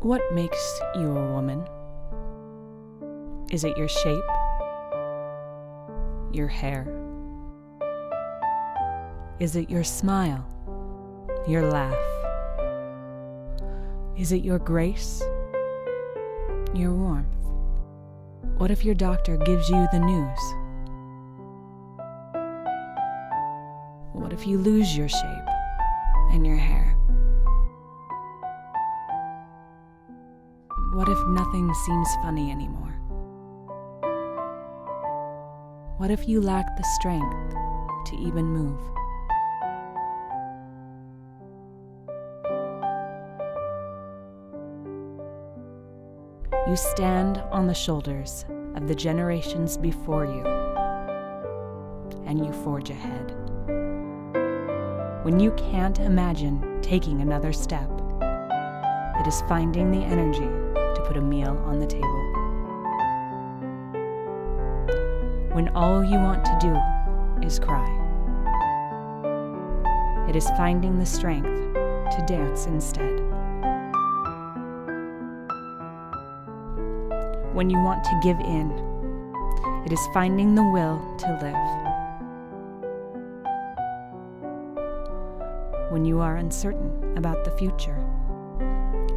What makes you a woman? Is it your shape? Your hair? Is it your smile? Your laugh? Is it your grace? Your warmth? What if your doctor gives you the news? What if you lose your shape and your hair? Nothing seems funny anymore? What if you lack the strength to even move? You stand on the shoulders of the generations before you, and you forge ahead. When you can't imagine taking another step, it is finding the energy put a meal on the table. When all you want to do is cry, it is finding the strength to dance instead. When you want to give in, it is finding the will to live. When you are uncertain about the future,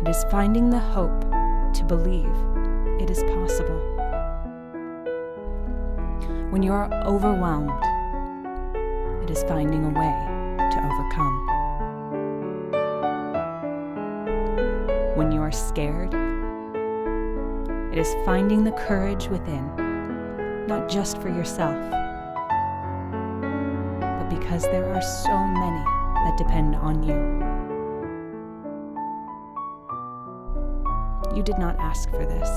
it is finding the hope to believe it is possible. When you are overwhelmed, it is finding a way to overcome. When you are scared, it is finding the courage within, not just for yourself, but because there are so many that depend on you. You did not ask for this.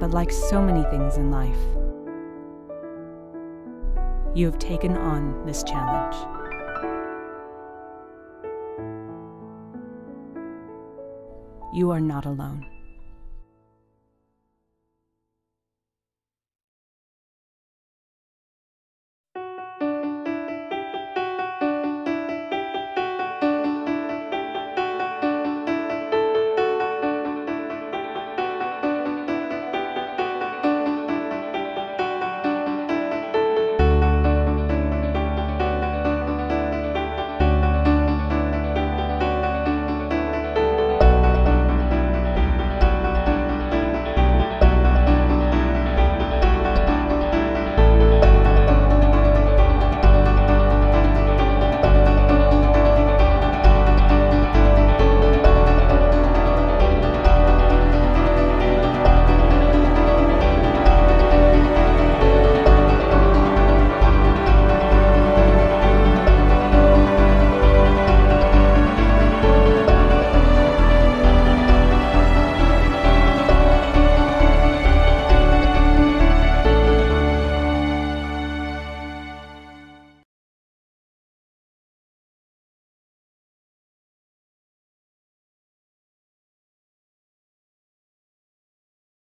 But like so many things in life, you have taken on this challenge. You are not alone.